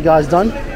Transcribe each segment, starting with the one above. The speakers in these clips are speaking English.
you, guys done?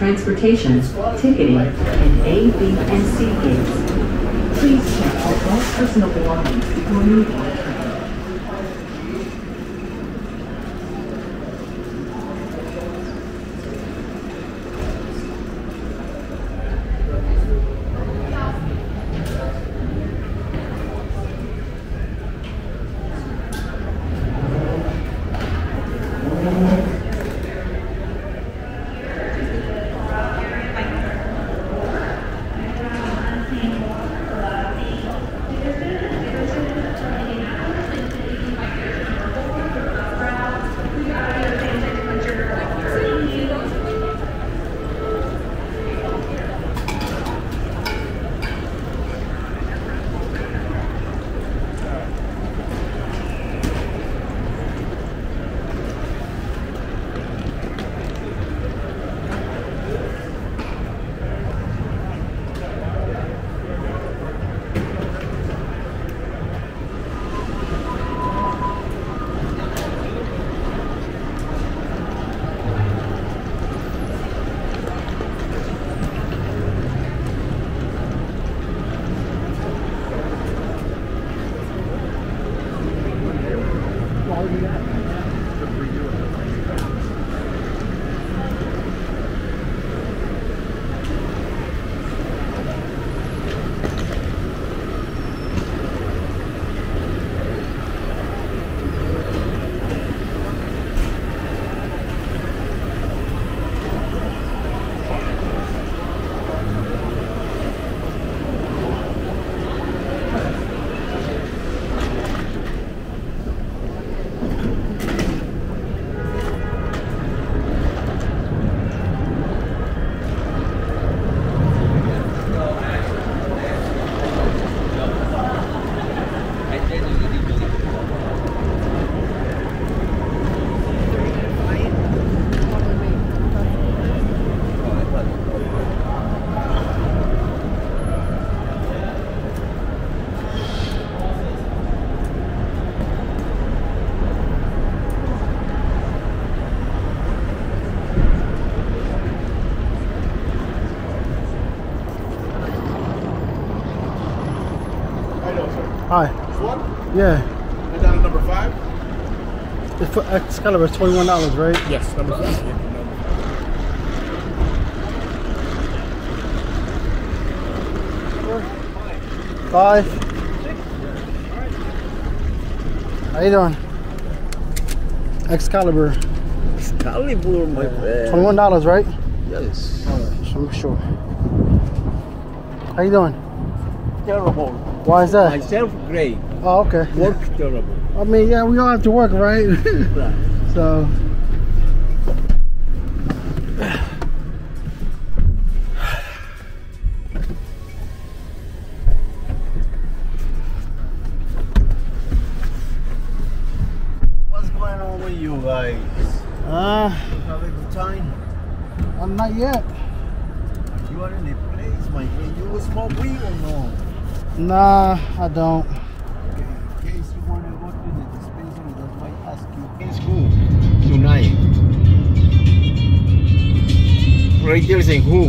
Transportation, ticketing, and A, B, and C gates. Please check all personal belongings before moving. Hi. Yeah. And down to number five? It's for Excalibur, it's twenty-one dollars, right? Yes, number five. Five. How you doing? Excalibur, Excalibur, my friend. twenty-one dollars, right? Yes. Alright, just make sure. How you doing? Terrible. Why is that? Myself, great. Oh, okay. Work, terrible. I mean, yeah, we all have to work, right? so. What's going on with you guys? Uh, You have a good time? I'm not yet. You are in the place, my friend. You smoke weed or no? Nah, I don't. Right there's a who?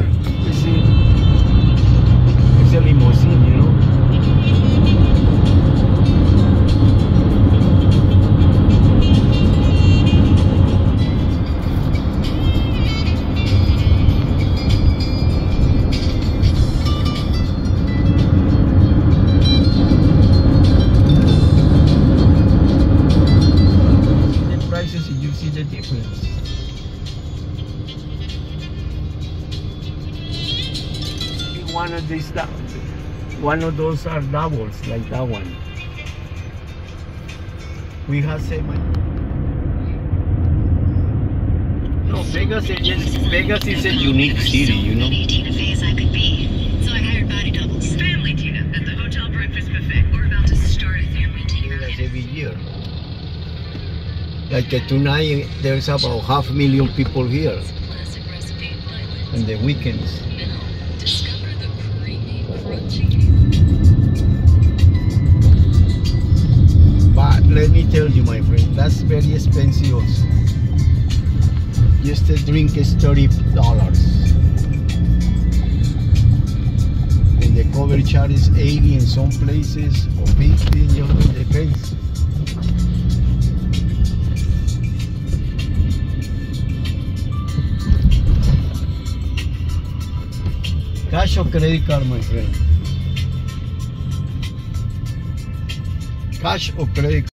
You limousine, one of those are doubles like that one. We have seven. No, Vegas is Vegas is a unique city, you know. Tina Fey as I could be. So I hired body doubles. Family Tina at the hotel breakfast buffet. We're about to start a family Tina. Vegas every year. Like tonight, there's about half a million people here on the weekends. Tell you, my friend, that's very expensive also. Just a drink is thirty dollars. And the cover charge is 80 in some places or 50, you know, it depends. Cash or credit card, my friend? Cash or credit